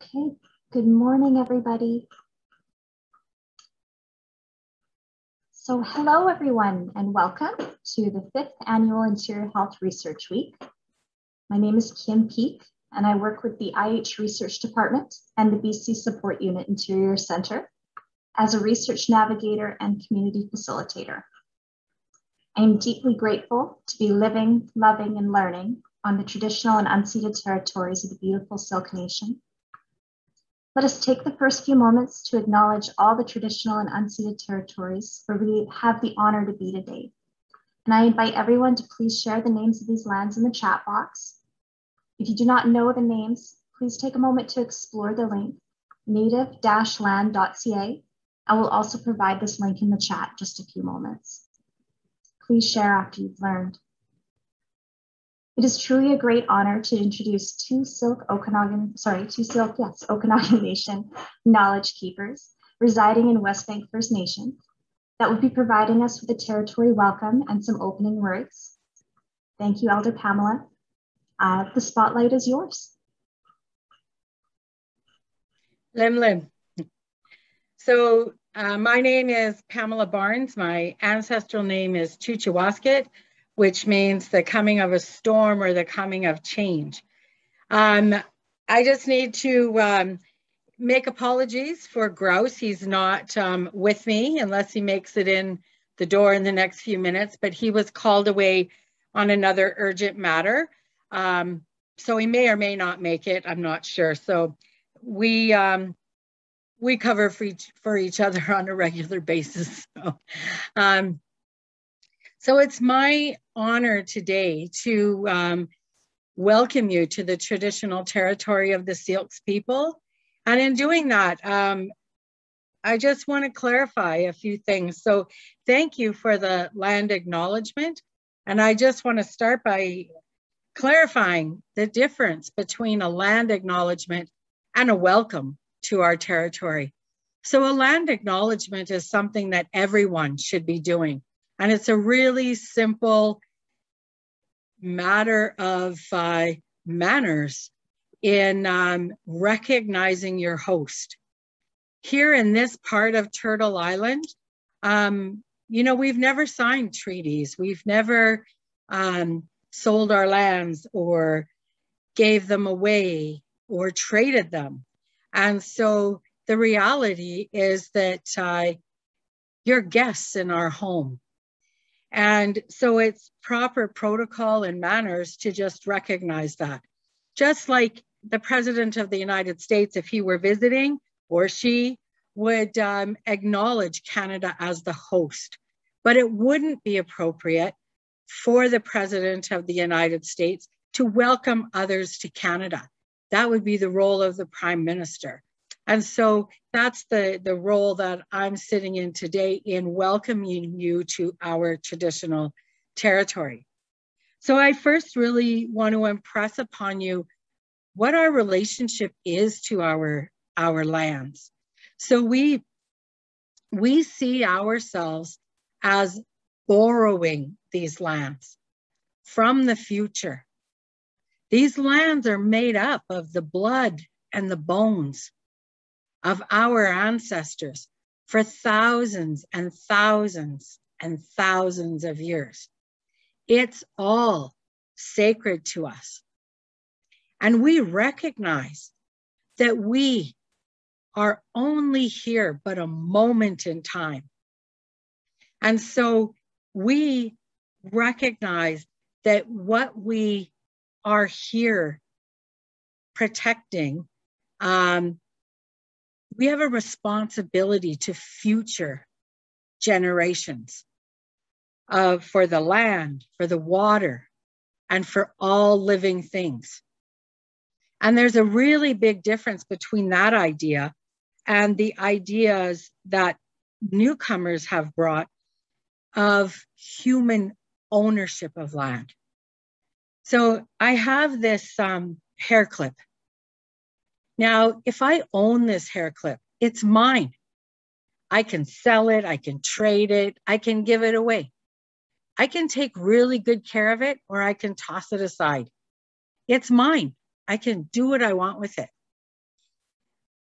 Okay, good morning, everybody. So hello, everyone, and welcome to the fifth annual Interior Health Research Week. My name is Kim Peek, and I work with the IH Research Department and the BC Support Unit Interior Center as a research navigator and community facilitator. I am deeply grateful to be living, loving, and learning on the traditional and unceded territories of the beautiful Syilx Nation let us take the first few moments to acknowledge all the traditional and unceded territories where we have the honor to be today. And I invite everyone to please share the names of these lands in the chat box. If you do not know the names, please take a moment to explore the link native-land.ca. I will also provide this link in the chat just a few moments. Please share after you've learned. It is truly a great honor to introduce two Syilx Okanagan, sorry, two Syilx, yes, Okanagan Nation knowledge keepers residing in Westbank First Nation that will be providing us with a territory welcome and some opening words. Thank you, Elder Pamela. Uh, the spotlight is yours. Lim Lim. So uh, my name is Pamela Barnes. My ancestral name is Chuchawasket which means the coming of a storm or the coming of change. Um, I just need to um, make apologies for Grouse. He's not um, with me unless he makes it in the door in the next few minutes, but he was called away on another urgent matter. Um, so he may or may not make it, I'm not sure. So we um, we cover for each, for each other on a regular basis. So, um, so it's my honor today to um, welcome you to the traditional territory of the Syilx people. And in doing that, um, I just want to clarify a few things. So thank you for the land acknowledgement. And I just want to start by clarifying the difference between a land acknowledgement and a welcome to our territory. So a land acknowledgement is something that everyone should be doing. And it's a really simple matter of uh, manners in um, recognizing your host. Here in this part of Turtle Island, um, you know, we've never signed treaties. We've never um, sold our lands or gave them away or traded them. And so the reality is that uh, you're guests in our home. And so it's proper protocol and manners to just recognize that. Just like the President of the United States, if he were visiting or she would um, acknowledge Canada as the host. But it wouldn't be appropriate for the President of the United States to welcome others to Canada. That would be the role of the Prime Minister. And so that's the, the role that I'm sitting in today in welcoming you to our traditional territory. So I first really want to impress upon you what our relationship is to our, our lands. So we, we see ourselves as borrowing these lands from the future. These lands are made up of the blood and the bones of our ancestors for thousands and thousands and thousands of years. It's all sacred to us. And we recognize that we are only here but a moment in time. And so we recognize that what we are here protecting um, we have a responsibility to future generations uh, for the land, for the water, and for all living things. And there's a really big difference between that idea and the ideas that newcomers have brought of human ownership of land. So I have this um, hair clip now, if I own this hair clip, it's mine. I can sell it, I can trade it, I can give it away. I can take really good care of it or I can toss it aside. It's mine. I can do what I want with it.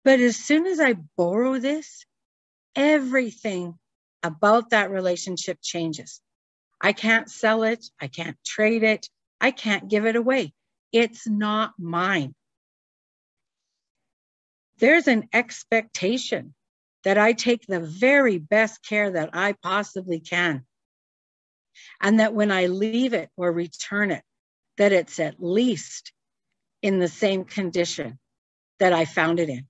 But as soon as I borrow this, everything about that relationship changes. I can't sell it. I can't trade it. I can't give it away. It's not mine. There's an expectation that I take the very best care that I possibly can. And that when I leave it or return it, that it's at least in the same condition that I found it in.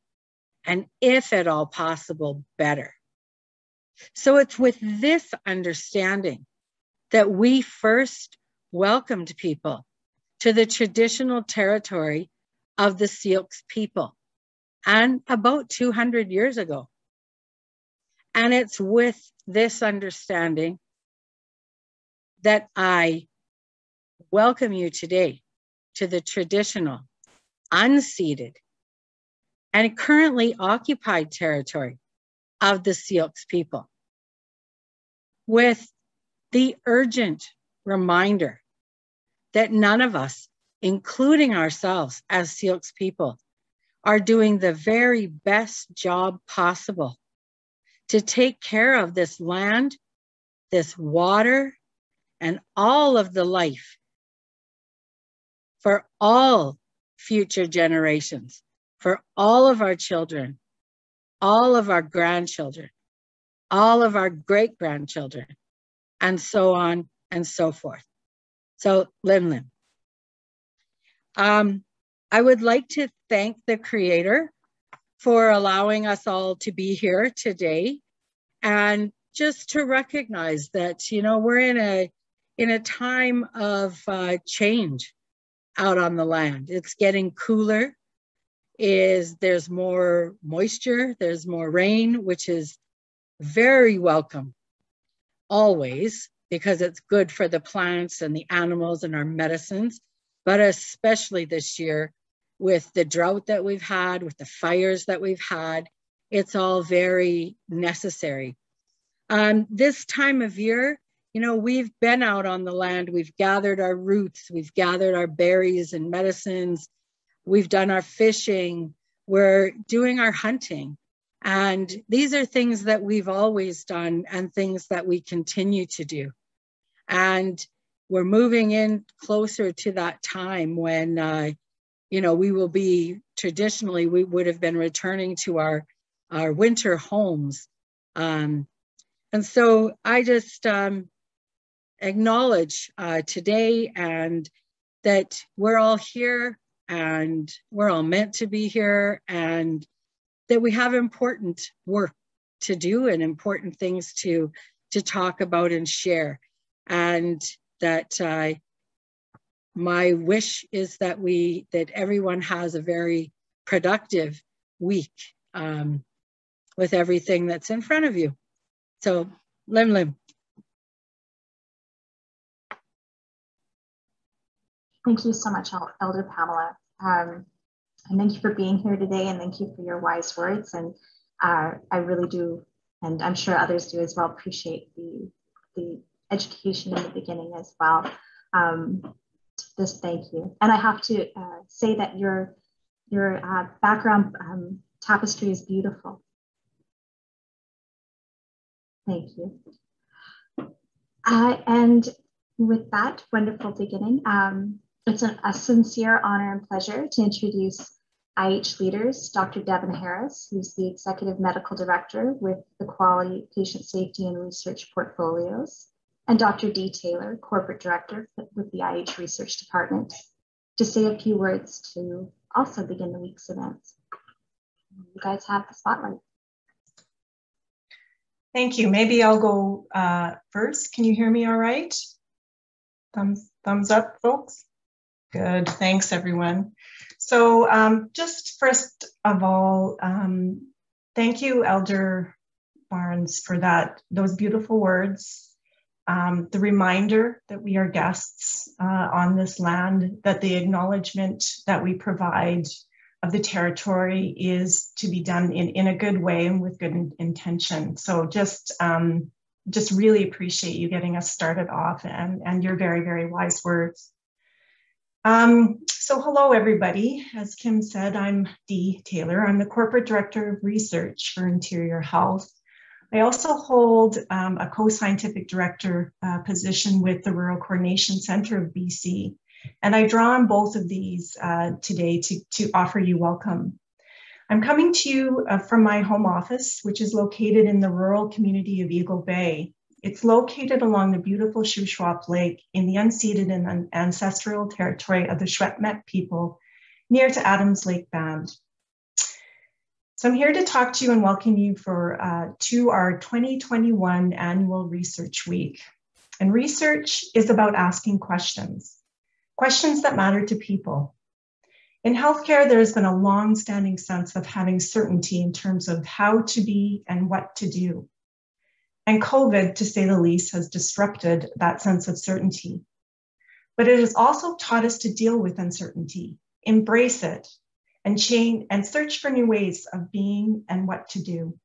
And if at all possible, better. So it's with this understanding that we first welcomed people to the traditional territory of the Syilx people and about 200 years ago. And it's with this understanding that I welcome you today to the traditional, unceded, and currently occupied territory of the Syilx people. With the urgent reminder that none of us, including ourselves as Syilx people, are doing the very best job possible to take care of this land, this water, and all of the life for all future generations, for all of our children, all of our grandchildren, all of our great grandchildren, and so on and so forth. So, Lim Lim. Um, I would like to thank the Creator for allowing us all to be here today and just to recognize that you know we're in a in a time of uh, change out on the land. It's getting cooler. Is there's more moisture there's more rain which is very welcome always because it's good for the plants and the animals and our medicines but especially this year with the drought that we've had, with the fires that we've had. It's all very necessary. Um, this time of year, you know, we've been out on the land, we've gathered our roots, we've gathered our berries and medicines, we've done our fishing, we're doing our hunting. And these are things that we've always done and things that we continue to do. And we're moving in closer to that time when uh, you know, we will be traditionally, we would have been returning to our, our winter homes. Um, and so I just um, acknowledge uh, today and that we're all here and we're all meant to be here and that we have important work to do and important things to to talk about and share and that uh, my wish is that we that everyone has a very productive week um, with everything that's in front of you. So, Lim Lim. Thank you so much, Elder Pamela. Um, and thank you for being here today and thank you for your wise words. And uh, I really do, and I'm sure others do as well, appreciate the, the education in the beginning as well. Um, this thank you. And I have to uh, say that your, your uh, background um, tapestry is beautiful. Thank you. Uh, and with that wonderful beginning, um, it's a, a, sincere honor and pleasure to introduce IH leaders, Dr. Devin Harris, who's the Executive Medical Director with the Quality Patient Safety and Research Portfolios, and Dr. Dee Taylor, Corporate Director with the IH Research Department, to say a few words to also begin the week's events. You guys have the spotlight. Thank you. Maybe I'll go uh, first. Can you hear me all right? Thumbs, thumbs up, folks. Good. Thanks, everyone. So um, just first of all, um, thank you, Elder Barnes, for that those beautiful words um, the reminder that we are guests uh, on this land, that the acknowledgement that we provide of the territory is to be done in, in a good way and with good in, intention. So just um, just really appreciate you getting us started off and, and your very, very wise words. Um, so hello, everybody. As Kim said, I'm Dee Taylor. I'm the Corporate Director of Research for Interior Health. I also hold um, a co-scientific director uh, position with the Rural Coordination Center of BC. And I draw on both of these uh, today to, to offer you welcome. I'm coming to you uh, from my home office, which is located in the rural community of Eagle Bay. It's located along the beautiful Shuswap Lake in the unceded and ancestral territory of the Secwepemc people near to Adams Lake Band. So I'm here to talk to you and welcome you for uh, to our 2021 annual research week. And research is about asking questions, questions that matter to people. In healthcare, there's been a long-standing sense of having certainty in terms of how to be and what to do. And COVID, to say the least, has disrupted that sense of certainty. But it has also taught us to deal with uncertainty, embrace it, and change and search for new ways of being and what to do.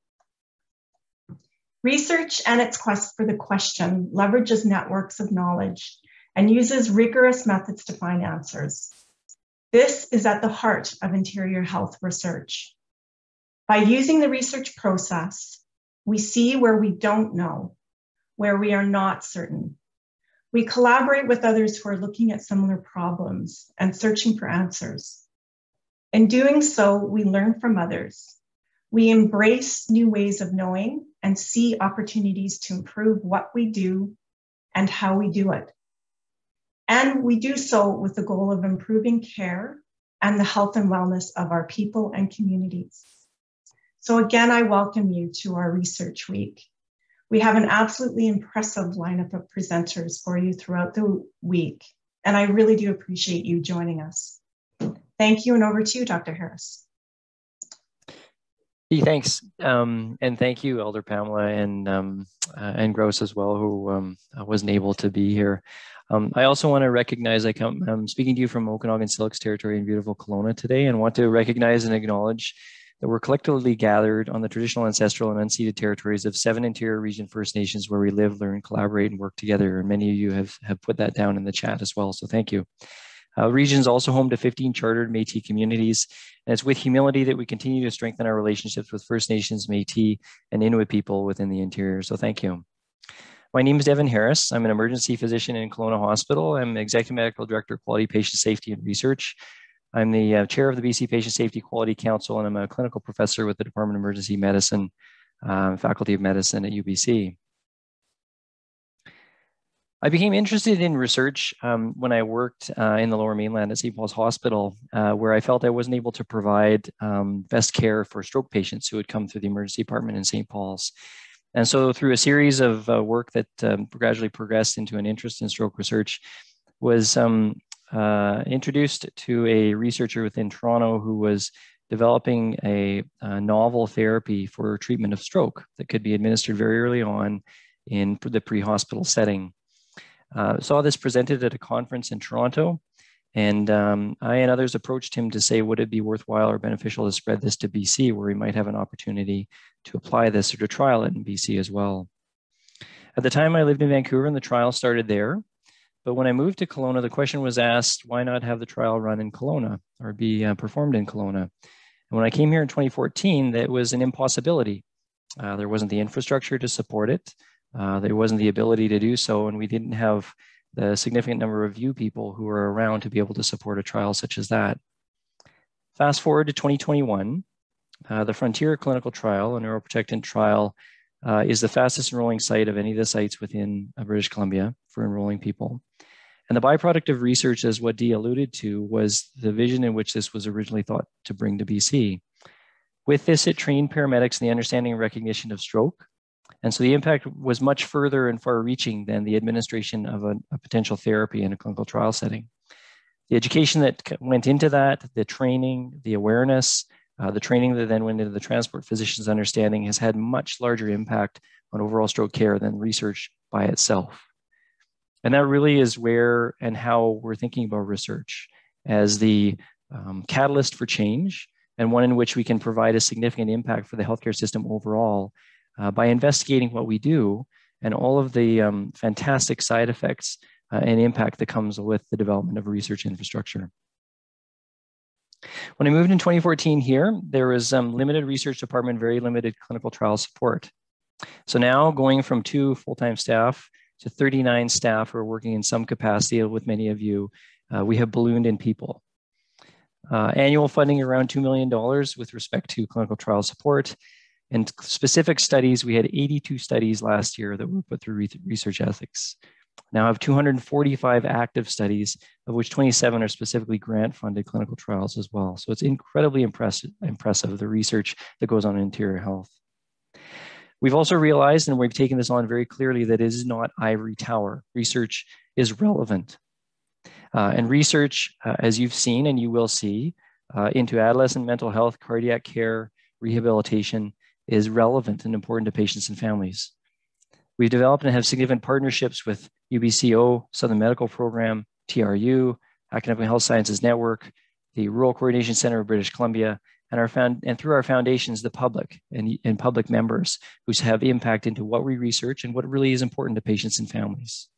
Research and its quest for the question leverages networks of knowledge and uses rigorous methods to find answers. This is at the heart of interior health research. By using the research process, we see where we don't know, where we are not certain. We collaborate with others who are looking at similar problems and searching for answers. In doing so, we learn from others. We embrace new ways of knowing and see opportunities to improve what we do and how we do it. And we do so with the goal of improving care and the health and wellness of our people and communities. So again, I welcome you to our research week. We have an absolutely impressive lineup of presenters for you throughout the week, and I really do appreciate you joining us. Thank you, and over to you, Dr. Harris. Hey, thanks, um, and thank you, Elder Pamela and um, uh, and Grouse as well, who um, wasn't able to be here. Um, I also want to recognize I come, I'm speaking to you from Okanagan Syilx territory in beautiful Kelowna today, and want to recognize and acknowledge that we're collectively gathered on the traditional ancestral and unceded territories of seven interior region First Nations where we live, learn, collaborate, and work together. And many of you have, have put that down in the chat as well. So thank you. Uh, region is also home to 15 chartered Métis communities, and it's with humility that we continue to strengthen our relationships with First Nations, Métis, and Inuit people within the interior. So thank you. My name is Devin Harris. I'm an emergency physician in Kelowna Hospital. I'm Executive Medical Director, Quality Patient Safety and Research. I'm the uh, chair of the BC Patient Safety Quality Council, and I'm a clinical professor with the Department of Emergency Medicine, um, Faculty of Medicine at UBC. I became interested in research um, when I worked uh, in the Lower Mainland at St. Paul's Hospital, uh, where I felt I wasn't able to provide um, best care for stroke patients who would come through the emergency department in St. Paul's. And so, through a series of uh, work that um, gradually progressed into an interest in stroke research, was um, uh, introduced to a researcher within Toronto who was developing a, a, novel therapy for treatment of stroke that could be administered very early on in the pre-hospital setting. Uh, saw this presented at a conference in Toronto, and um, I and others approached him to say, would it be worthwhile or beneficial to spread this to BC, where we might have an opportunity to apply this or to trial it in BC as well. At the time, I lived in Vancouver, and the trial started there. But when I moved to Kelowna, the question was asked, why not have the trial run in Kelowna or be uh, performed in Kelowna? And when I came here in 2014, that was an impossibility. Uh, there wasn't the infrastructure to support it. Uh, there wasn't the ability to do so, and we didn't have the significant number of VUE people who were around to be able to support a trial such as that. Fast forward to 2021, uh, the Frontier clinical trial, a neuroprotectant trial, uh, is the fastest enrolling site of any of the sites within uh, British Columbia for enrolling people. And the byproduct of research, as what Dee alluded to, was the vision in which this was originally thought to bring to BC. With this, it trained paramedics in the understanding and recognition of stroke. And so the impact was much further and far reaching than the administration of a, a potential therapy in a clinical trial setting. The education that went into that, the training, the awareness, uh, the training that then went into the transport physician's understanding has had much larger impact on overall stroke care than research by itself. And that really is where and how we're thinking about research as the um, catalyst for change and one in which we can provide a significant impact for the healthcare system overall uh, by investigating what we do and all of the um, fantastic side effects uh, and impact that comes with the development of research infrastructure. When I moved in 2014 here, there was um, limited research department, very limited clinical trial support. So now going from two full-time staff to 39 staff who are working in some capacity with many of you, uh, we have ballooned in people. Uh, annual funding around $2 million with respect to clinical trial support. And specific studies, we had 82 studies last year that were put through research ethics. Now have 245 active studies, of which 27 are specifically grant funded clinical trials as well. So it's incredibly impressive, impressive the research that goes on in interior health. We've also realized, and we've taken this on very clearly, that it is not ivory tower. Research is relevant. Uh, and research, uh, as you've seen and you will see, uh, into adolescent mental health, cardiac care, rehabilitation is relevant and important to patients and families. We've developed and have significant partnerships with UBCO, Southern Medical Program, TRU, Academic Health Sciences Network, the Rural Coordination Center of British Columbia, and our found and through our foundations, the public and, and public members who have impact into what we research and what really is important to patients and families.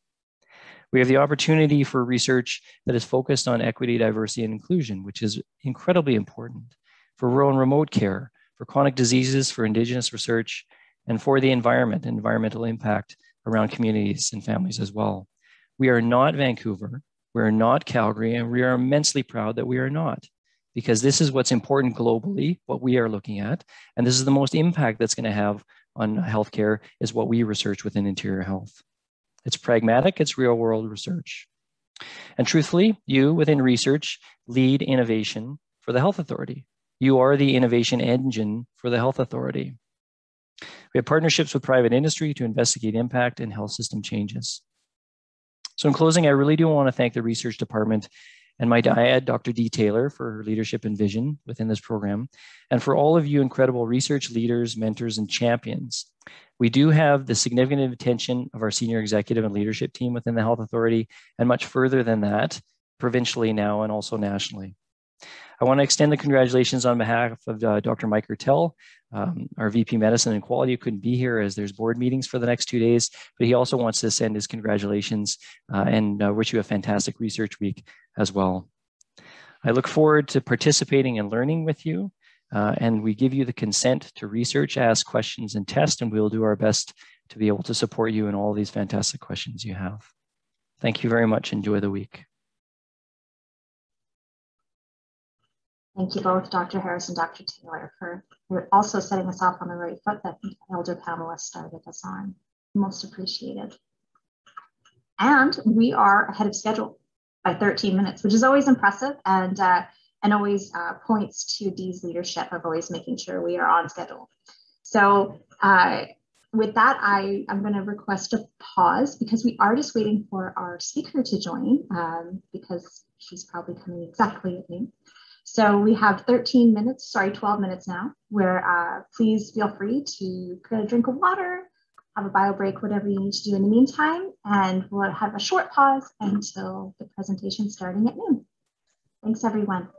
We have the opportunity for research that is focused on equity, diversity, and inclusion, which is incredibly important for rural and remote care, for chronic diseases, for Indigenous research, and for the environment environmental impact around communities and families as well. We are not Vancouver, we are not Calgary, and we are immensely proud that we are not because this is what's important globally, what we are looking at. And this is the most impact that's going to have on healthcare is what we research within interior health. It's pragmatic, it's real world research. And truthfully, you within research lead innovation for the health authority. You are the innovation engine for the health authority. We have partnerships with private industry to investigate impact and health system changes. So in closing, I really do want to thank the research department and my dyad, Dr. Dee Taylor, for her leadership and vision within this program, and for all of you incredible research leaders, mentors, and champions. We do have the significant attention of our senior executive and leadership team within the Health Authority, and much further than that, provincially now and also nationally. I want to extend the congratulations on behalf of uh, Dr. Mike Ertel, um, our VP Medicine and Quality, couldn't be here as there's board meetings for the next two days, but he also wants to send his congratulations uh, and uh, wish you a fantastic research week as well. I look forward to participating and learning with you, uh, and we give you the consent to research, ask questions, and test, and we'll do our best to be able to support you in all these fantastic questions you have. Thank you very much. Enjoy the week. Thank you both, Dr. Harris and Dr. Taylor, for, also setting us off on the right foot that Elder Pamela started us on. Most appreciated. And we are ahead of schedule by 13 minutes, which is always impressive and, uh, and always uh, points to Dee's leadership of always making sure we are on schedule. So uh, with that, I, I'm going to request a pause because we are just waiting for our speaker to join um, because she's probably coming exactly at me. So we have 13 minutes, sorry, 12 minutes now, where uh, please feel free to get a drink of water, have a bio break, whatever you need to do in the meantime, and we'll have a short pause until the presentation starting at noon. Thanks, everyone.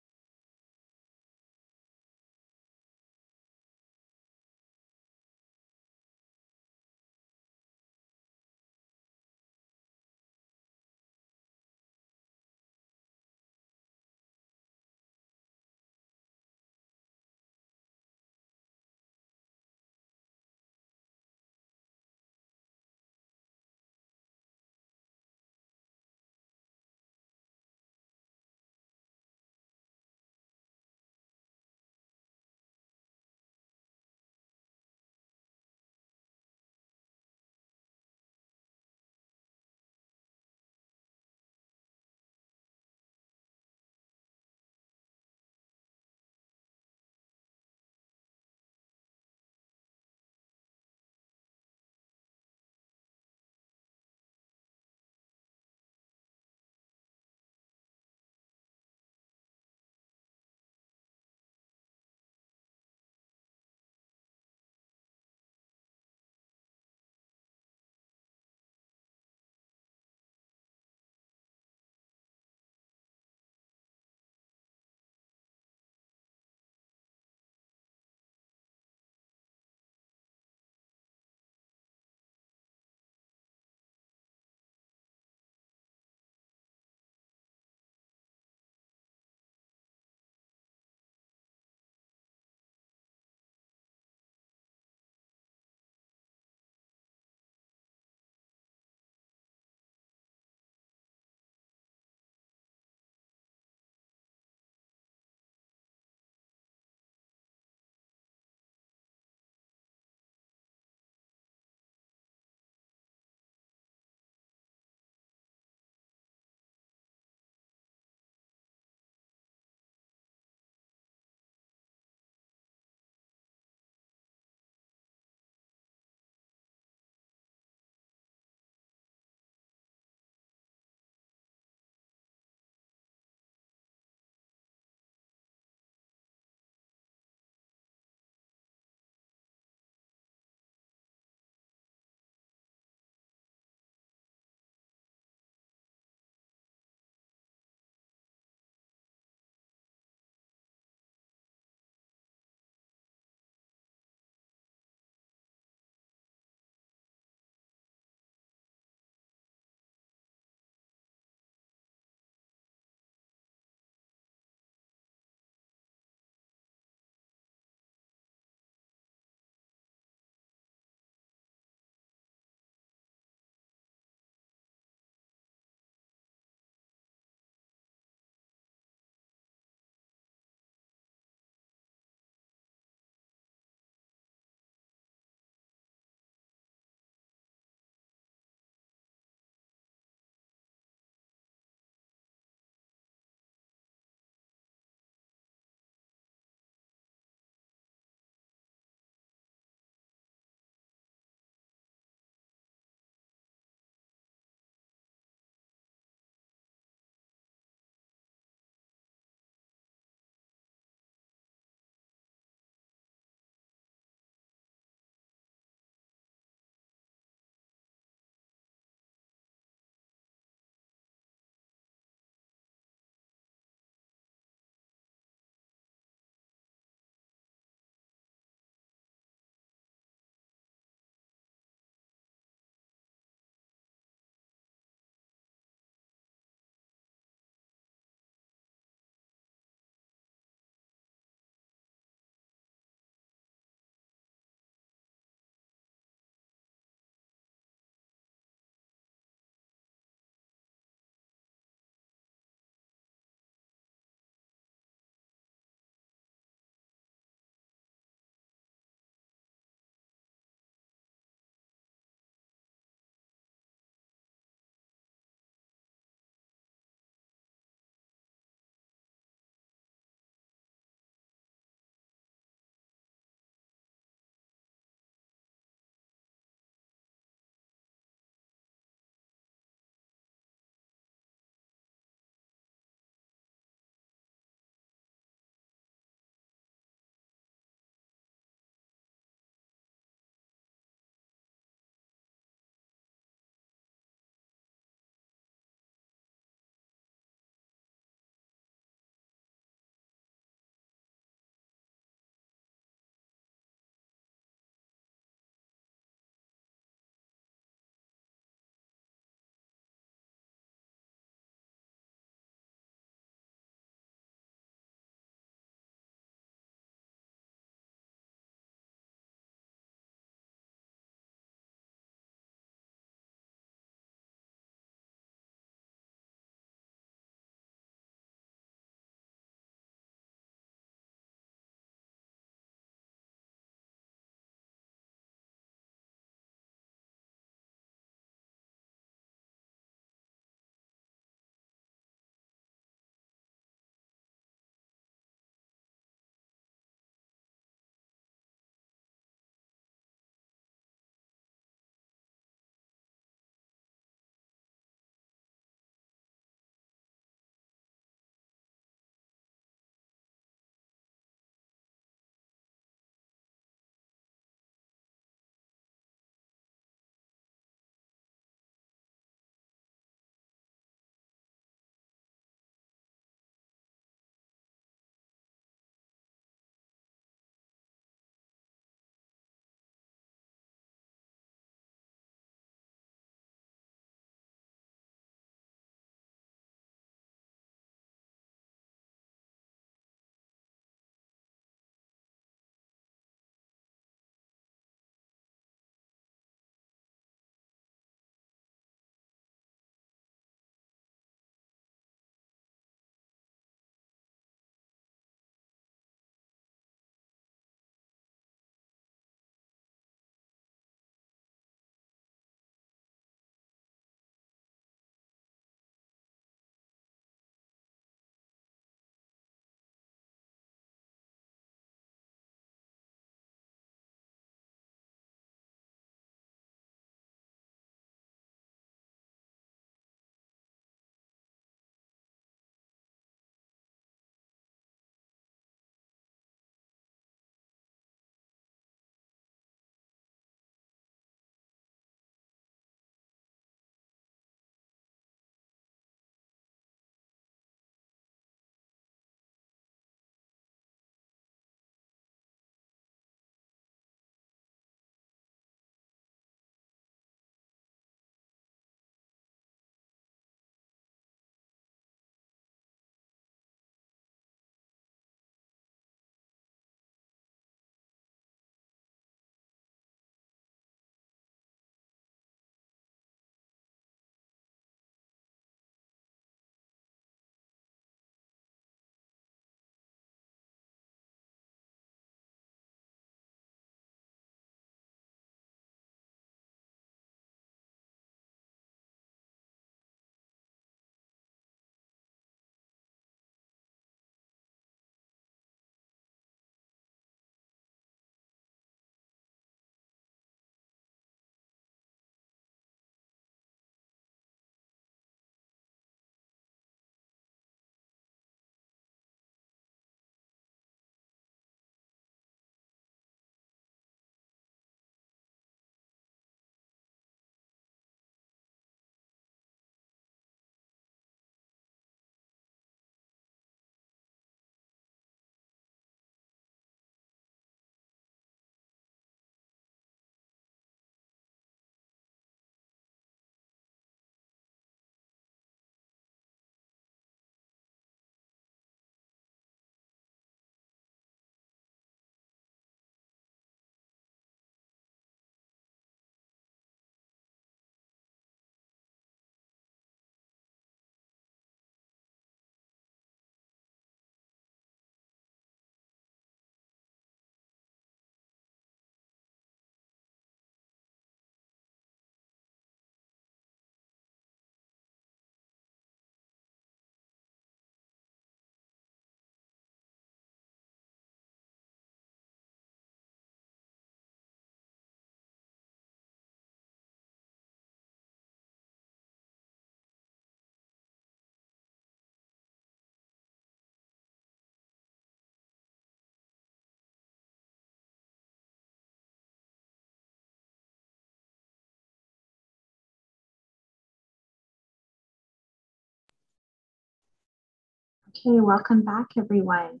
Okay, welcome back everyone.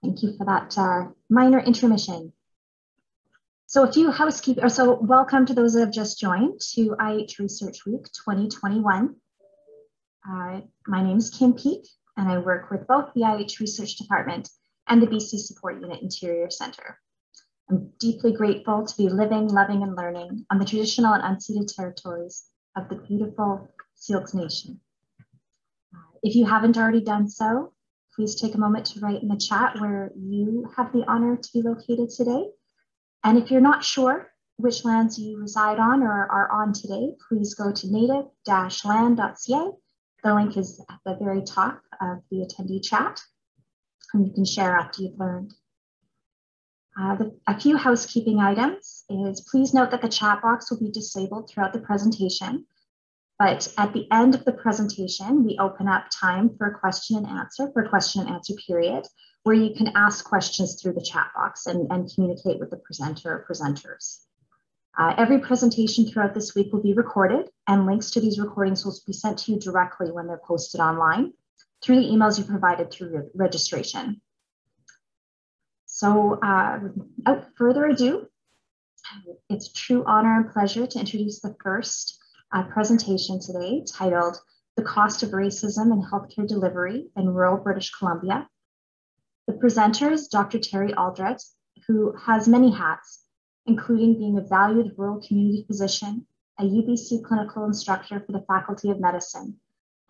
Thank you for that uh, minor intermission. So a few housekeeping, so welcome to those that have just joined to IH Research Week 2021. Uh, my name is Kim Peak and I work with both the IH Research Department and the BC Support Unit Interior Centre. I'm deeply grateful to be living, loving, and learning on the traditional and unceded territories of the beautiful Syilx Nation. If you haven't already done so, please take a moment to write in the chat where you have the honor to be located today. And if you're not sure which lands you reside on or are on today, please go to native-land.ca. The link is at the very top of the attendee chat, and you can share after you've learned. Uh, the, a few housekeeping items is please note that the chat box will be disabled throughout the presentation. But at the end of the presentation, we open up time for a question and answer, for a question and answer period, where you can ask questions through the chat box and, and communicate with the presenter or presenters. Uh, every presentation throughout this week will be recorded and links to these recordings will be sent to you directly when they're posted online through the emails you provided through re registration. So uh, without further ado, it's true honor and pleasure to introduce the first uh, presentation today titled The Cost of Racism in Healthcare Delivery in Rural British Columbia. The presenter is Dr. Terri Aldred, who has many hats, including being a valued rural community physician, a UBC clinical instructor for the Faculty of Medicine,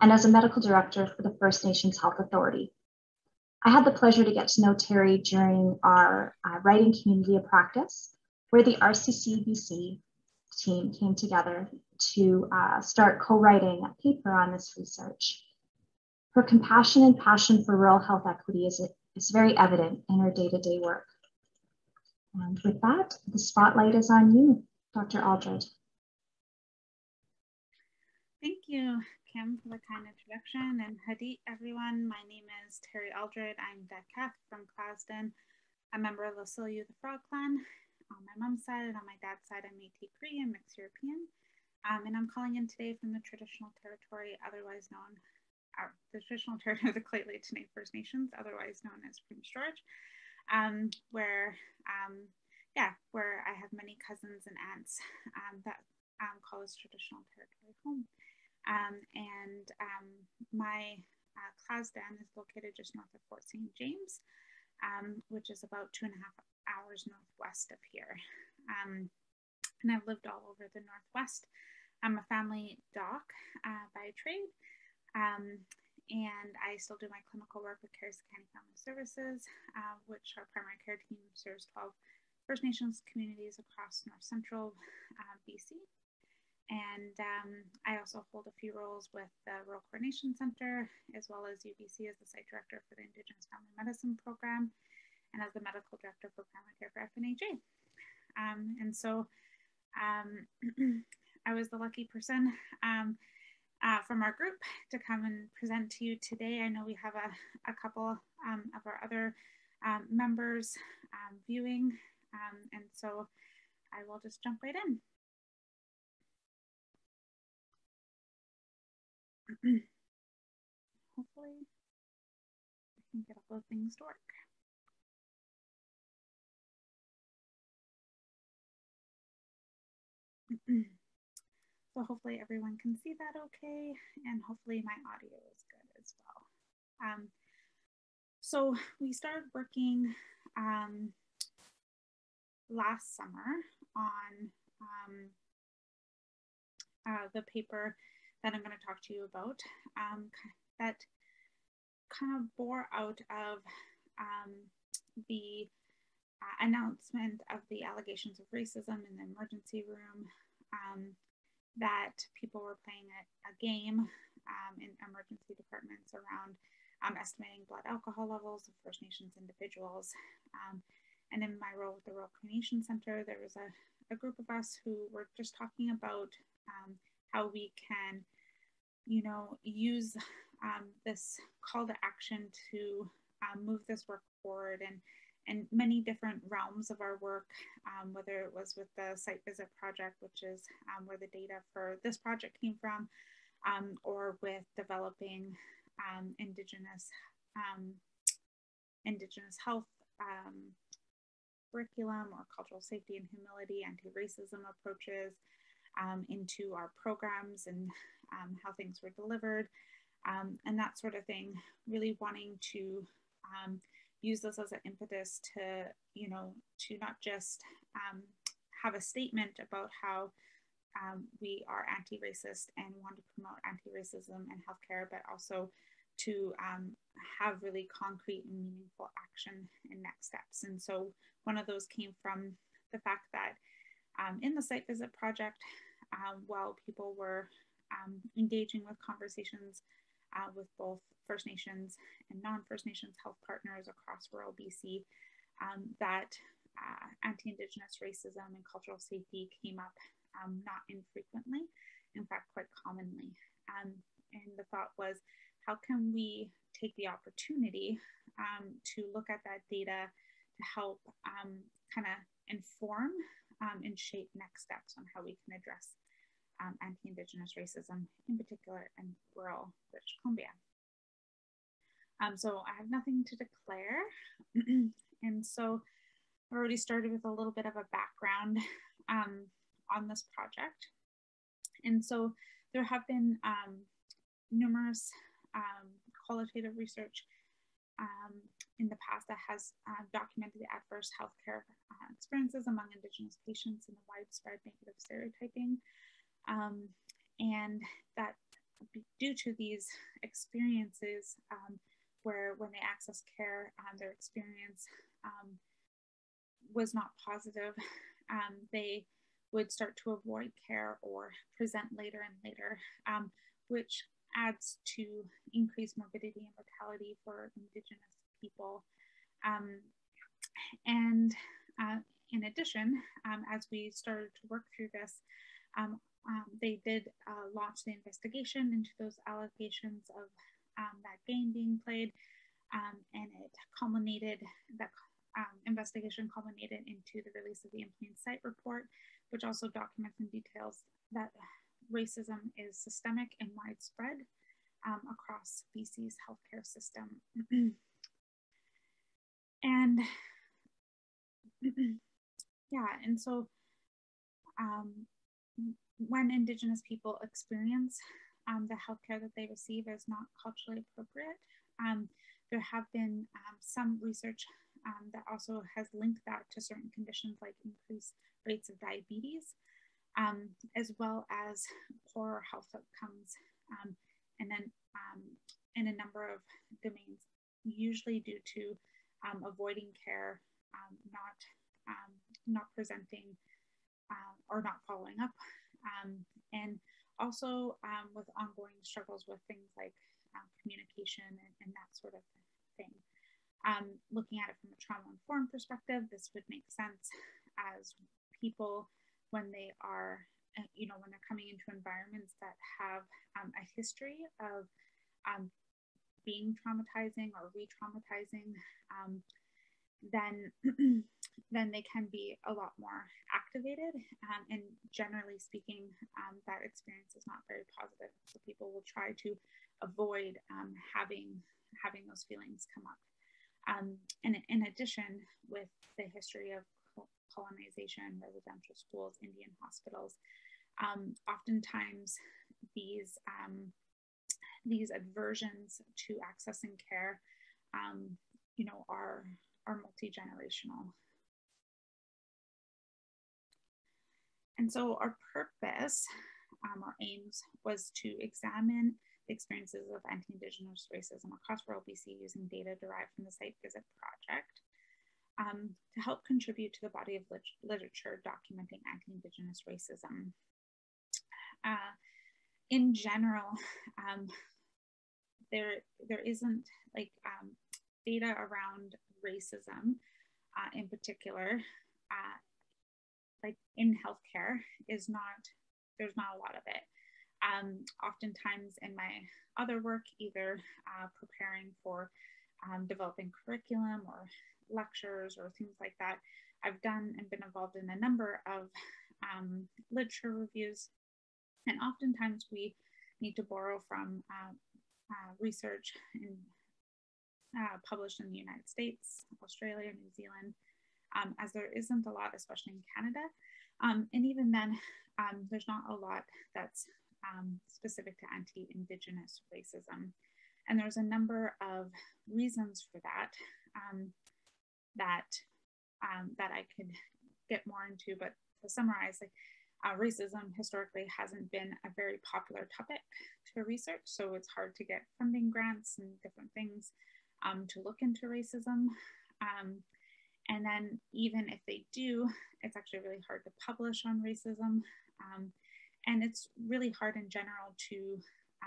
and as a medical director for the First Nations Health Authority. I had the pleasure to get to know Terri during our uh, writing community of practice, where the RCCBC team came together to uh, start co-writing a paper on this research. Her compassion and passion for rural health equity is, is very evident in her day-to-day -day work. And with that, the spotlight is on you, Dr. Aldred. Thank you, Kim, for the kind introduction. And Hadit, everyone. My name is Terri Aldred. I'm Dakelh from Tl'azt'en, I'm a member of the Silu the Frog Clan. On my mom's side and on my dad's side, I'm Métis Cree and Mixed European. Um, and I'm calling in today from the traditional territory, otherwise known, uh, the traditional territory of the T'enneh First Nations, otherwise known as Prince George, um, where, um, yeah, where I have many cousins and aunts um, that um, call this traditional territory home. Um, and my uh, Tl'azt'en is located just north of Fort St. James, which is about two and a half hours northwest of here. and I've lived all over the Northwest. I'm a family doc uh, by trade, um, and I still do my clinical work with Carrier Sekani Family Services, uh, which our primary care team serves 12 First Nations communities across North Central uh, BC. And um, I also hold a few roles with the Rural Coordination Center, as well as UBC as the site director for the Indigenous Family Medicine Program, and as the medical director for primary care for FNHA. Um, and so um, I was the lucky person um, uh, from our group to come and present to you today. I know we have a, a couple um, of our other um, members um, viewing, um, and so I will just jump right in. Hopefully, I can get all those things to work. So hopefully everyone can see that okay, and hopefully my audio is good as well. Um, so we started working um, last summer on um, uh, the paper that I'm going to talk to you about um, that kind of bore out of um, the uh, announcement of the allegations of racism in the emergency room um, that people were playing a, a game um, in emergency departments around um, estimating blood alcohol levels of First Nations individuals. Um, and in my role with the Rural Coordination Center, there was a, a group of us who were just talking about um, how we can, you know, use um, this call to action to um, move this work forward and and many different realms of our work, um, whether it was with the site visit project, which is um, where the data for this project came from, um, or with developing um, Indigenous um, Indigenous health um, curriculum or cultural safety and humility, anti-racism approaches into our programs and how things were delivered and that sort of thing. Really wanting to use this as an impetus to, you know, to not just um, have a statement about how um, we are anti-racist and want to promote anti-racism and healthcare, but also to um, have really concrete and meaningful action and next steps. And so one of those came from the fact that um, in the site visit project, um, while people were um, engaging with conversations uh, with both First Nations and non-First Nations health partners across rural BC, um, that uh, anti-Indigenous racism and cultural safety came up um, not infrequently, in fact, quite commonly. Um, and the thought was, how can we take the opportunity um, to look at that data to help um, kind of inform um, and shape next steps on how we can address um, anti-Indigenous racism, in particular in rural British Columbia. Um, so I have nothing to declare. and so I already started with a little bit of a background um, on this project. And so there have been um, numerous um, qualitative research um, in the past that has uh, documented the adverse healthcare uh, experiences among Indigenous patients and the widespread negative stereotyping. And that due to these experiences, um, where when they access care, um, their experience um, was not positive, um, they would start to avoid care or present later and later, um, which adds to increased morbidity and mortality for Indigenous people. Um, and uh, in addition, as we started to work through this, um, they did uh, launch the investigation into those allegations of um, that game being played, um, and it culminated, that investigation culminated into the release of the In Plain Sight report, which also documents and details that racism is systemic and widespread um, across BC's healthcare system. and yeah, and so um, when Indigenous people experience um, the healthcare that they receive is not culturally appropriate, um, there have been um, some research um, that also has linked that to certain conditions like increased rates of diabetes, um, as well as poorer health outcomes. Um, and then in a number of domains, usually due to avoiding care, not not presenting uh, or not following up, and also with ongoing struggles with things like communication and, and, that sort of thing. looking at it from a trauma-informed perspective, this would make sense as people when they are you know, when they're coming into environments that have um, a history of um, being traumatizing or re-traumatizing, um, then then they can be a lot more activated. Um, and generally speaking, um, that experience is not very positive. So people will try to avoid um, having having those feelings come up. and in addition, with the history of colonization, residential schools, Indian hospitals. Um, oftentimes, these um, these aversions to accessing care, um, you know, are are multi generational. And so, our purpose, um, our aims, was to examine the experiences of anti-Indigenous racism across rural BC using data derived from the site visit project um, to help contribute to the body of lit literature documenting anti-Indigenous racism. Uh, in general, um, there, there isn't like um, data around racism uh, in particular, uh, like in healthcare is not, there's not a lot of it. Um, oftentimes in my other work, either uh, preparing for um, developing curriculum or lectures or things like that. I've done and been involved in a number of um, literature reviews, and oftentimes we need to borrow from uh, uh, research in, uh, published in the United States, Australia, New Zealand, um, as there isn't a lot, especially in Canada. Um, and even then, um, there's not a lot that's um, specific to anti-Indigenous racism. And there's a number of reasons for that um, that that I could get more into. But to summarize, like, uh, racism historically hasn't been a very popular topic to research, so it's hard to get funding grants and different things um, to look into racism. Um, and then even if they do, it's actually really hard to publish on racism. Um, and it's really hard in general to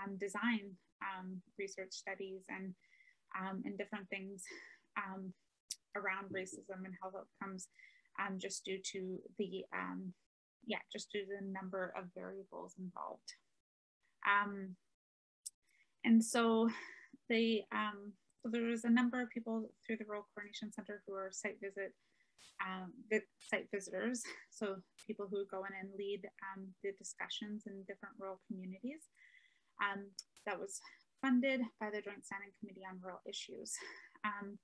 um, design um, research studies and, um, and different things um, around racism and health outcomes um, just due to the, yeah, just due to the number of variables involved. and so they, so there was a number of people through the Rural Coordination Center who are site visit um, site visitors, so people who go in and lead um, the discussions in different rural communities. Um, that was funded by the Joint Standing Committee on Rural Issues. Um,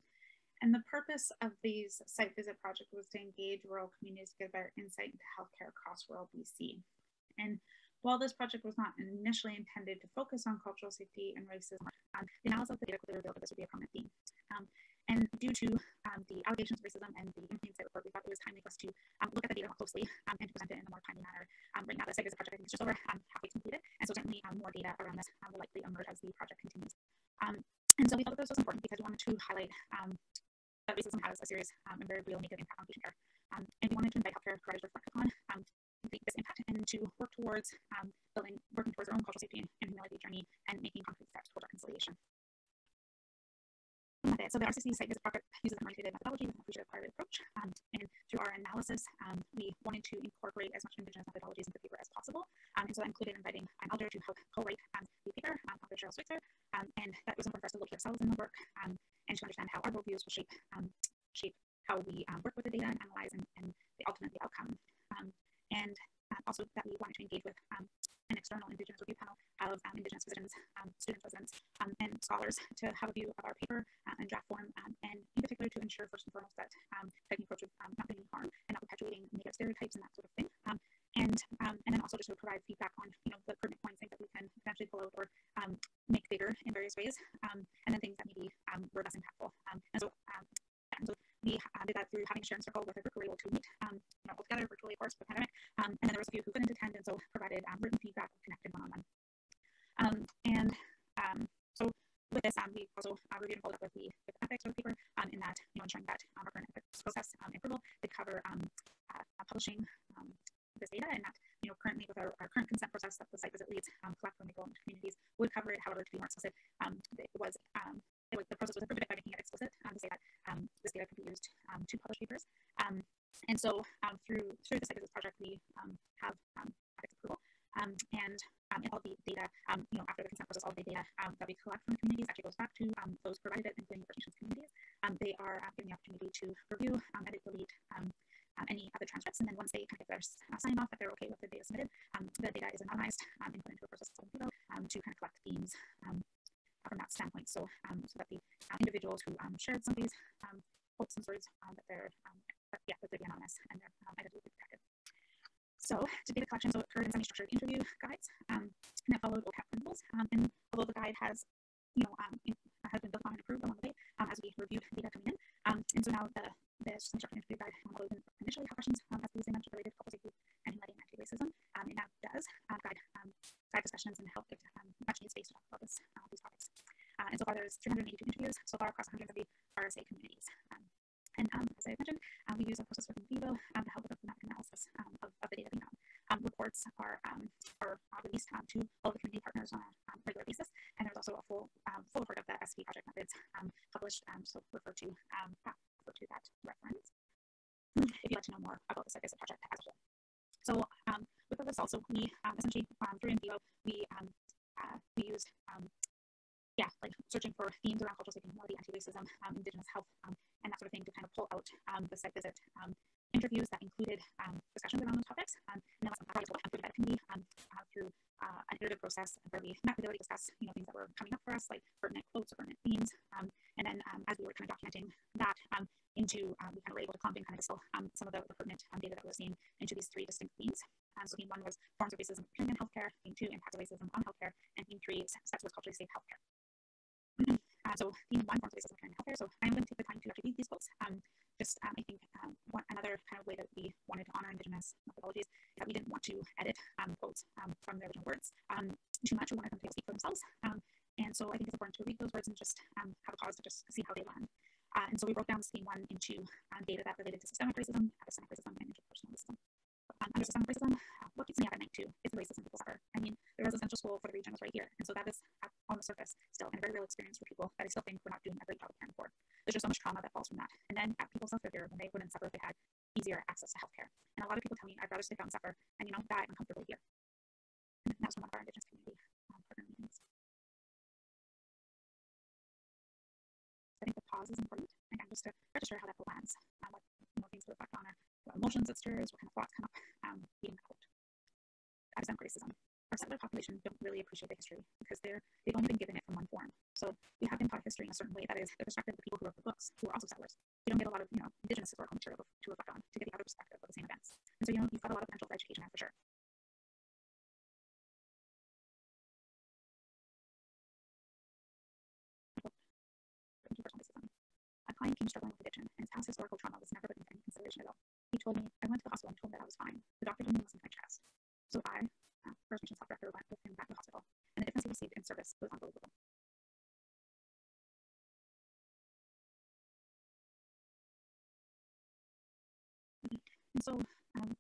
and the purpose of these site visit project was to engage rural communities to get better insight into healthcare across rural BC. And while this project was not initially intended to focus on cultural safety and racism, um, the analysis of the data clearly revealed that this would be a prominent theme. Um, and due to um, the allegations of racism and the in plain sight report, we thought it was timely for us to um, look at the data more closely um, and to present it in a more timely manner. Um, right now, the site visit project I think is just over halfway completed, and so certainly more data around this will likely emerge as the project continues. and so we thought that this was important because we wanted to highlight that racism has a serious and very real negative impact on patient care. and we wanted to invite healthcare providers to reflect upon this impact and to work towards um, building, working towards their own cultural safety and, humility journey and making concrete steps towards reconciliation. So the RCC site visit project uses a motivated methodology with an appreciative approach. Um, and through our analysis, um, we wanted to incorporate as much Indigenous methodologies into the paper as possible. Um, and so that included inviting an elder to help co-write um, the paper, um, Dr. Cheryl Switzer. Um, and that was important for us to locate ourselves in the work um, and to understand how our worldviews will shape how we um, work with the data and analyze and, and the ultimate the outcome. Um, and uh, also that we wanted to engage with um, an external Indigenous review panel of um, Indigenous physicians, um, students, residents, um, and scholars to have a view of our paper uh, draft form, um, and in particular to ensure first and foremost that um, taking approach with not bringing harm and not perpetuating negative stereotypes and that sort of thing. and and then also just to provide feedback on you know the pertinent points that we can potentially pull out or make bigger in various ways, and then things that maybe were less impactful. and so and so we uh, did that through having a sharing circle with a group we were able to meet, um, you know, together virtually, of course, with pandemic. Um, and then there was a few who couldn't attend, and so provided um, written feedback, connected one-on-one. Um, and um, so with this, um, we also uh, reviewed and followed up with the, with ethics of the paper um, in that, you know, ensuring that um, our current ethics process um, approval did cover um, uh, publishing um, this data and that, you know, currently with our, our current consent process that the site visit leads um, collect when they go into communities would cover it. However, to be more explicit, um, it was um, it was, the process was improved by making it explicit um, to say that um, this data could be used um, to publish papers. Um, and so um, through through the site visit project, we um, have um, approval. Um, and um, all the data, um, you know, after the consent process, all the data um, that we collect from the communities actually goes back to um, those provided it, including First Nations communities. Um, they are uh, given the opportunity to review, um, edit, delete um, um, any other transcripts, and then once they kind of get their uh, sign off that they're okay with the data submitted, um, the data is anonymized um, and put into a process of um, to kind of collect themes um, from that standpoint. So, um, so that the uh, individuals who shared some of these um, quotes and stories that they're that, yeah that they're anonymous and their um, identity protected. So to data collection, so occurred in semi-structured interview guides um, it followed OCAP principles. Um, and although the guide has, you know, um, has been built on and approved along the way um, as we reviewed data coming in. Um, and so now the, the semi-structured interview guide um, initially have questions, um, as previously mentioned, related to safety anti-racism. Um, now does uh, guide, um, guide discussions and help give um, much needed space to talk about this, uh, these topics. Uh, and so far there's 382 interviews so far across 170 RSA communities. Um, and um, as I mentioned, um, we use a process with NVivo um, to help with the analysis um, of, of, the data we know. Um, reports are, um, are released to all the community partners on a regular basis, and there's also a full full report of the SP project methods published, so refer to, refer to that reference if you'd like to know more about the visit project with the results, so we essentially through NVivo, we uh, we used yeah, like searching for themes around cultural safety, humility, anti-racism, um, indigenous health, um, and that sort of thing to kind of pull out um, the site visit um, interviews that included um, discussions around those topics. Um, and then some collaborative work through the community um, uh, through uh, an iterative process where we met with discuss, you know, things that were coming up for us, like pertinent quotes or pertinent themes. Um, and then um, as we were kind of documenting that um, into, um, we kind of were able to clump and kind of distill um, some of the, the pertinent um, data that we were seeing into these three distinct themes. Um, so theme one was forms of racism in healthcare, theme two, impact of racism on healthcare, and theme three, steps towards culturally safe healthcare. Uh, so theme one, forms of racism in healthcare. So I'm going to take the time to actually read these quotes. Um, just um, I think um, one, another kind of way that we wanted to honor Indigenous methodologies is that we didn't want to edit um, quotes um, from their original words um, too much. We wanted them to speak for themselves. Um, and so I think it's important to read those words and just have a pause to just see how they land. Uh, and so we broke down scheme one into data that related to systemic racism, epistemic racism, and interpersonal racism um, under systemic racism, uh, what keeps me up at night too is the racism people suffer. I mean, the residential school for the region was right here. And so that is on the surface still and a very real experience for people that I still think we're not doing a great job of caring for. There's just so much trauma that falls from that. And then at people suffer here when they wouldn't suffer if they had easier access to healthcare. And a lot of people tell me I'd rather stay home and suffer and, you know, die uncomfortably here. And that was one of our Indigenous community um, partner meetings. I think the pause is important. Again, just to register how that lands, um, what you know, things to reflect emotions it stirs, what kind of thoughts come up um, that quote. Academic racism. Our settler population don't really appreciate the history because they're they've only been given it from one form. So we have been taught history in a certain way that is the perspective of the people who wrote the books, who are also settlers. We don't get a lot of you know indigenous historical material to reflect on to get the other perspective of the same events. And so you know you've got a lot of potential for education there for sure. A client came struggling with addiction, and past historical trauma was never put into consideration at all. He told me, I went to the hospital and told him that I was fine. The doctor didn't listen to my chest. So I, uh, First Health Director, went with him back to the hospital, and the difference he received in service was unbelievable. And so, um,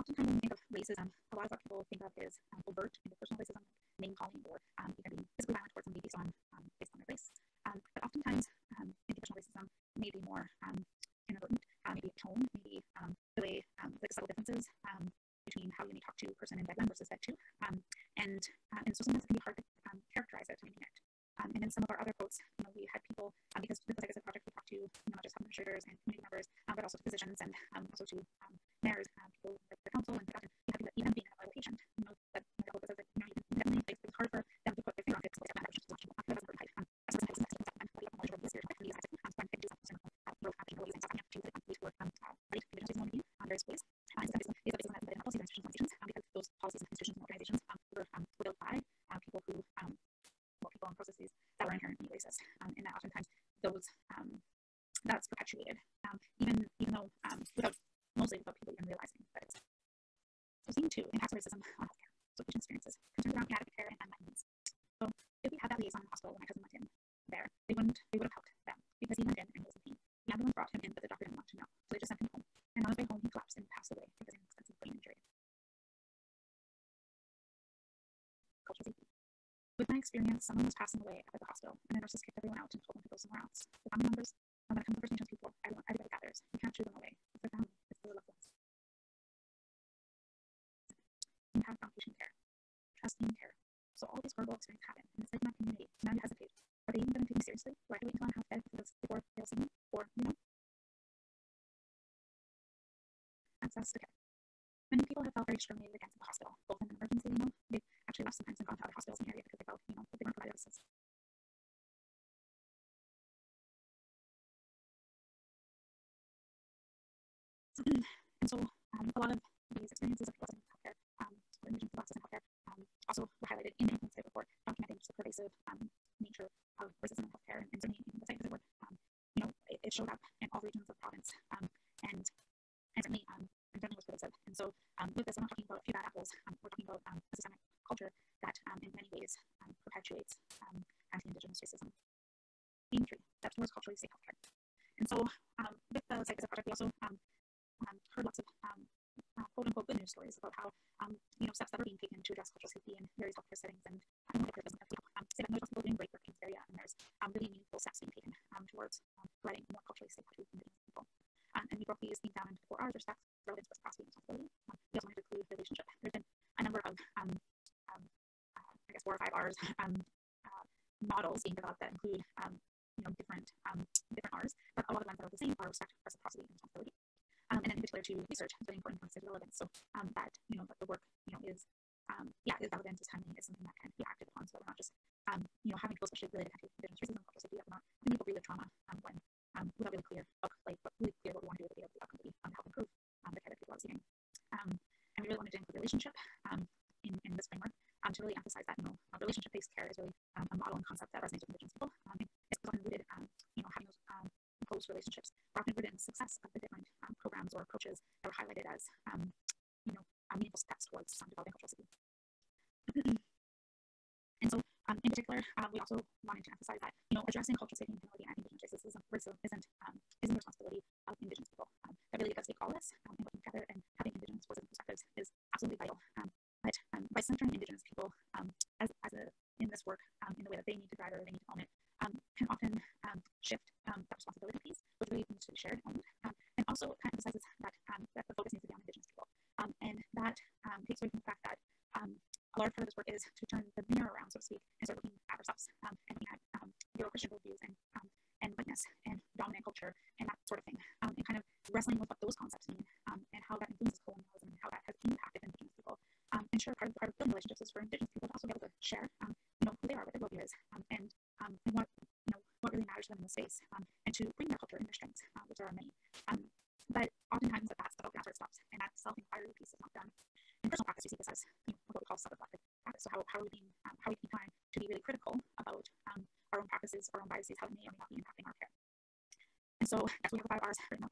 oftentimes when we think of racism, a lot of what people think of is um, overt interpersonal racism, name calling, or um, even being physically violent towards somebody based on um, based on their race. Um, but oftentimes, um, interpersonal racism may be more um, inadvertent, uh, maybe tone, maybe um, the um, like subtle differences um, between how you may talk to a person in bed one versus bed two. Um, and, uh, and so sometimes it can be hard to um, characterize it, mean it. Um, and in some of our other quotes, you know, we had people, because with the Legacy Project, we talked to you know, not just administrators and community members, um, but also to physicians and um, also to experience, someone was passing away at the hospital, and the nurses kicked everyone out and told them to go somewhere else. The family members, when it comes to First Nations people, everyone, everybody gathers. You can't shoo them away. It's their family. It's their loved ones. Impact on patient care. Trust Trusting care. So all these horrible experiences happen, and it's like my community. Now you hesitate. Are they even going to take me seriously? Do I have to wait until I'm half dead before they'll see me? Or, you know? Access to care. Many people have felt very discriminated against racism in healthcare, and, and certainly in the site visit work, um, you know, it, it, showed up in all regions of the province, um, and, and certainly, um, and certainly was pervasive. And so, um, with this, I'm not talking about a few bad apples. Um, we're talking about um, a systemic culture that, in many ways, perpetuates anti-Indigenous racism. Theme three: steps towards culturally safe healthcare. And so, with the site visit project, we also heard lots of uh, quote unquote good news stories about how um, you know steps that are being taken to address cultural safety in various healthcare settings and I don't know if it doesn't have to um, say that there's people doing great work in this area and there's um, really meaningful steps being taken um, towards um, providing more culturally safe countries for indigenous people. Um, and we broke these four R's, respect, relevance, reciprocity, responsibility. Um, we also wanted to include relationship. There's been a number of um, um, uh, I guess four or five R's um, uh, models being developed that include um, you know different um, different R's, but a lot of them that are the same are respect, reciprocity, and responsibility. Um, and then in particular to research, it's very important to consider relevance. So um, that you know that the work clarify, you know, addressing cultural safety and humility and indigenous racism, racism isn't, um, isn't the responsibility of indigenous people. Um, that really does take all of us, um, and working together and having indigenous voices and perspectives is absolutely vital. Um, but um, by centering indigenous people um, as, as a, in this work, um, in the way that they need to drive or they need to own it, um, can often shift is how it may or may not be impacting our care. And so that's we have five R's written out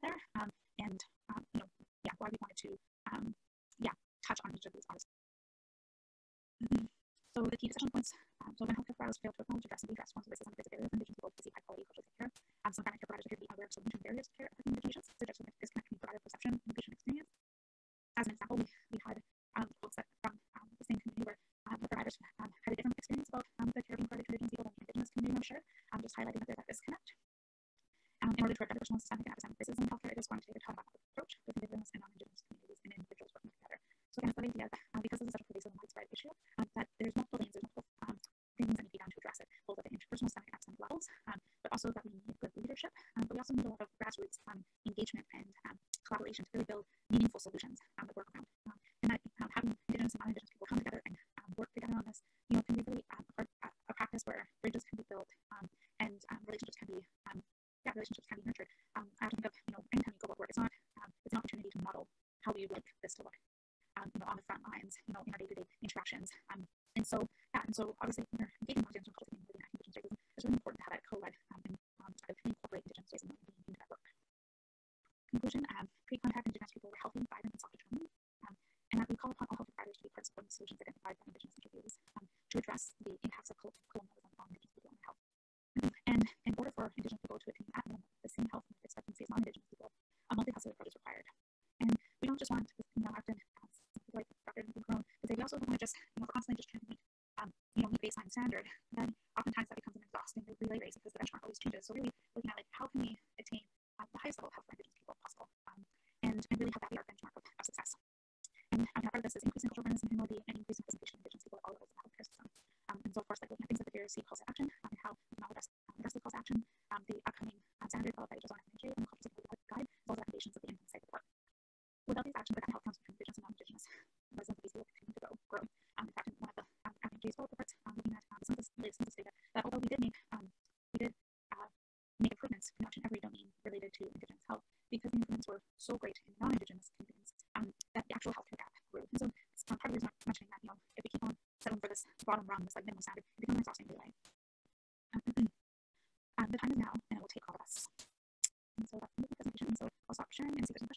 A lot of grassroots um, engagement and um, collaboration to really build meaningful solutions um, that work around. Um, and that um, having Indigenous and non-Indigenous people come together also when we're just, you know, constantly just trying to meet, um, you know, meet baseline standard, then oftentimes that becomes an exhausting relay race because the benchmark always changes. So really so great in non-indigenous communities um, that the actual healthcare gap grew. And so it's part of the reason I'm mentioning that, you know, if we keep on settling for this bottom rung, this like minimum standard, it becomes exhausting anyway.